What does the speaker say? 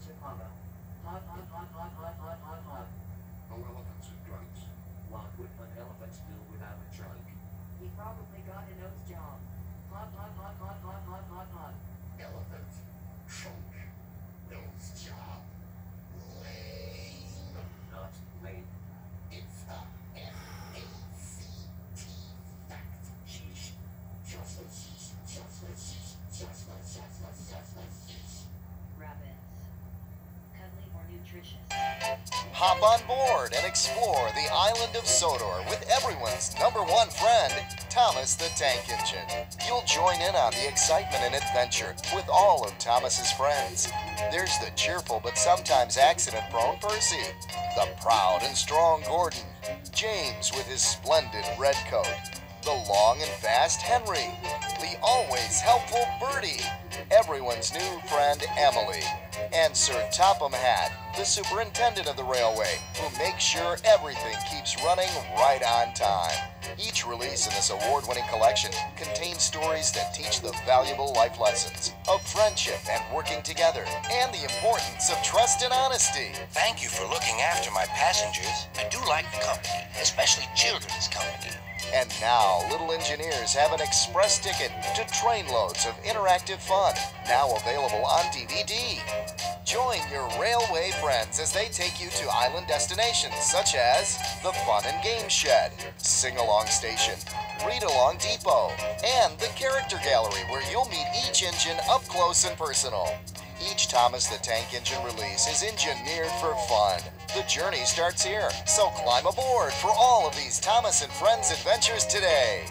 情况的，团团团团团团团。Hop on board and explore the island of Sodor with everyone's number one friend, Thomas the Tank Engine. You'll join in on the excitement and adventure with all of Thomas's friends. There's the cheerful but sometimes accident-prone Percy, the proud and strong Gordon, James with his splendid red coat, the long and fast Henry, the always helpful Bertie, everyone's new friend Emily, and Sir Topham Hatt, the superintendent of the railway, who makes sure everything keeps running right on time. Each release in this award winning collection contains stories that teach the valuable life lessons of friendship and working together, and the importance of trust and honesty. Thank you for looking after my passengers. I do like the company, especially children's company. And now, Little Engineers have an express ticket to trainloads of interactive fun, now available on DVD. Join your railway friends as they take you to island destinations such as the Fun and Game Shed, Sing Along Station, Read Along Depot, and the Character Gallery where you'll meet each engine up close and personal. Each Thomas the Tank Engine release is engineered for fun. The journey starts here, so climb aboard for all of these Thomas and Friends adventures today.